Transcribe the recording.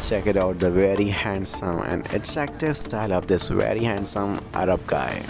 check it out the very handsome and attractive style of this very handsome Arab guy.